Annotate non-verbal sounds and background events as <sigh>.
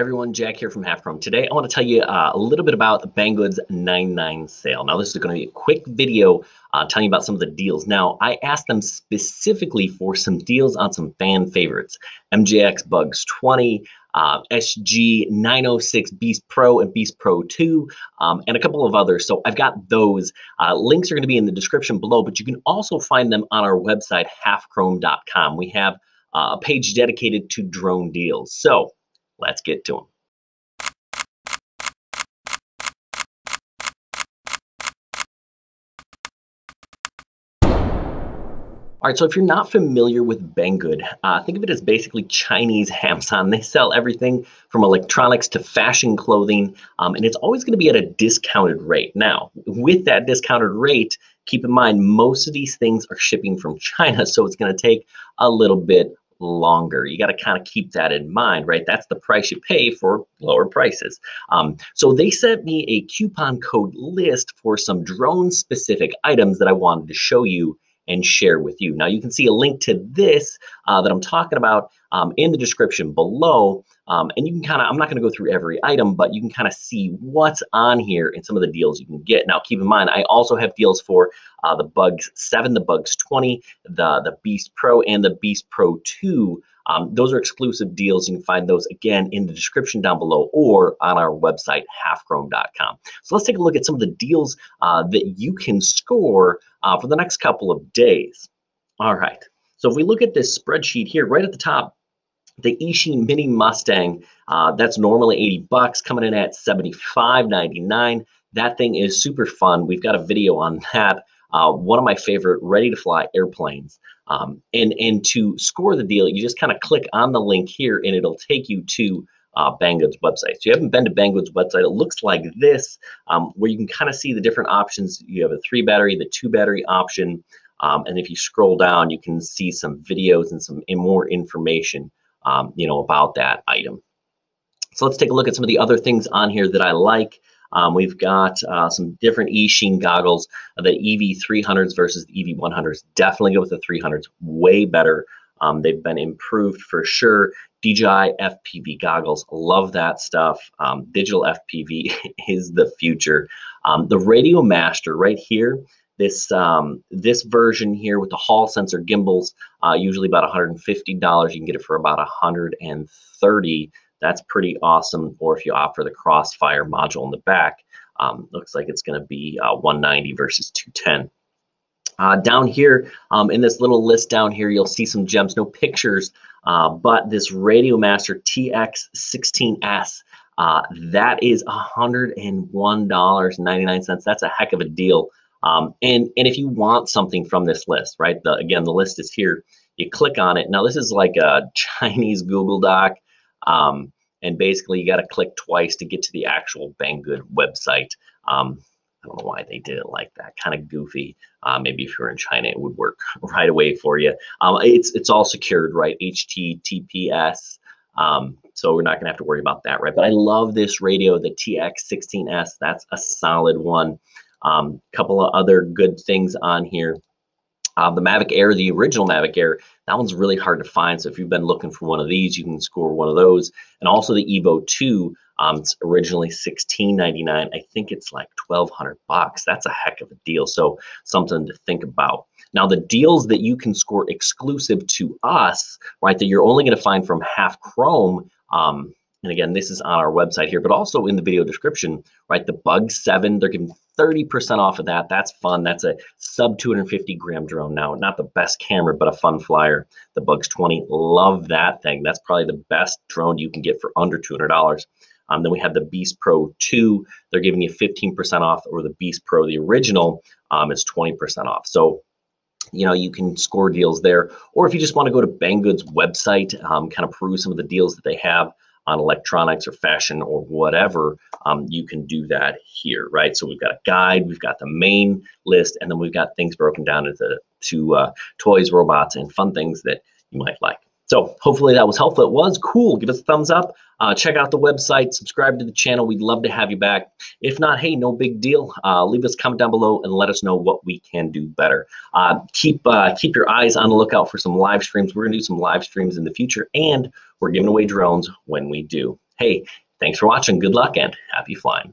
everyone, Jack here from Half Chrome. Today, I want to tell you uh, a little bit about the Banggood's 99 sale. Now, this is going to be a quick video uh, telling you about some of the deals. Now, I asked them specifically for some deals on some fan favorites. MJX Bugs 20, uh, SG 906 Beast Pro and Beast Pro 2, um, and a couple of others. So I've got those. Uh, links are going to be in the description below, but you can also find them on our website, halfchrome.com. We have uh, a page dedicated to drone deals. So Let's get to them. All right, so if you're not familiar with Banggood, uh, think of it as basically Chinese Amazon. They sell everything from electronics to fashion clothing, um, and it's always going to be at a discounted rate. Now, with that discounted rate, keep in mind most of these things are shipping from China, <laughs> so it's going to take a little bit longer. You got to kind of keep that in mind, right? That's the price you pay for lower prices. Um, so they sent me a coupon code list for some drone specific items that I wanted to show you and share with you. Now you can see a link to this uh, that I'm talking about um, in the description below. Um, and you can kind of, I'm not going to go through every item, but you can kind of see what's on here and some of the deals you can get. Now, keep in mind, I also have deals for uh, the Bugs 7, the Bugs 20, the, the Beast Pro, and the Beast Pro 2. Um, those are exclusive deals. You can find those again in the description down below or on our website, halfchrome.com. So let's take a look at some of the deals uh, that you can score uh, for the next couple of days. All right. So if we look at this spreadsheet here, right at the top, the Eachine Mini Mustang, uh, that's normally 80 bucks, coming in at 75.99. That thing is super fun. We've got a video on <laughs> that. Uh, one of my favorite ready-to-fly airplanes. Um, and, and to score the deal, you just kind of click on the link here and it'll take you to uh, Banggood's website. So you haven't been to Banggood's website, it looks like this, um, where you can kind of see the different options. You have a three battery, the two battery option, um, and if you scroll down, you can see some videos and some more information um, you know, about that item. So let's take a look at some of the other things on here that I like. Um, we've got uh, some different Eachine goggles, the EV300s versus the EV100s. Definitely go with the 300s, way better. Um, they've been improved for sure. DJI FPV goggles, love that stuff. Um, digital FPV <laughs> is the future. Um, the Radio Master right here, this um, this version here with the Hall sensor gimbals, uh, usually about $150. You can get it for about 130. That's pretty awesome. Or if you opt for the Crossfire module in the back, um, looks like it's going to be uh, 190 versus 210. Uh, down here um, in this little list down here, you'll see some gems, no pictures, uh, but this Radiomaster TX16S, uh, that is $101.99. That's a heck of a deal. Um, and, and if you want something from this list, right, the, again, the list is here. You click on it. Now, this is like a <laughs> Chinese Google Doc. Um, and basically, you got to click twice to get to the actual Banggood website. Um, I don't know why they did it like that. Kind of goofy. Uh, maybe if you're in China, it would work <laughs> right away for you. Um, it's it's all secured, right? HTTPS. Um, so we're not gonna have to worry about that, right? But I love this radio, the TX16S. That's a solid one. A um, couple of other good things on here. Uh, the Mavic Air, the original Mavic Air, that one's really hard to find. So if you've been looking for one of these, you can score one of those. And also the Evo 2, um, it's originally $16.99. I think it's like 1200 bucks. That's a heck of a deal. So something to think about. Now the deals that you can score exclusive to us, right, that you're only going to find from Half Chrome, um, and again, this is on our website here, but also in the video description, right? The Bug 7, they're giving 30% off of that. That's fun. That's a sub 250 gram drone now. Not the best camera, but a fun flyer. The Bugs 20, love that thing. That's probably the best drone you can get for under $200. Um, then we have the Beast Pro 2. They're giving you 15% off, or the Beast Pro, the original, um, is 20% off. So you know, you can score deals there. Or if you just want to go to Banggood's website, um, kind of peruse some of the deals that they have, on electronics or fashion or whatever, um, you can do that here, right? So we've got a guide, we've got the main list, and then we've got things broken down into to uh, toys, robots, and fun things that you might like. So hopefully that was helpful. It was cool. Give us a thumbs up. Uh, check out the website. Subscribe to the channel. We'd love to have you back. If not, hey, no big deal. Uh, leave us a comment down below and let us know what we can do better. Uh, keep uh, keep your eyes on the lookout for some live streams. We're gonna do some live streams in the future, and we're giving away drones when we do. Hey, thanks for watching. Good luck and happy flying.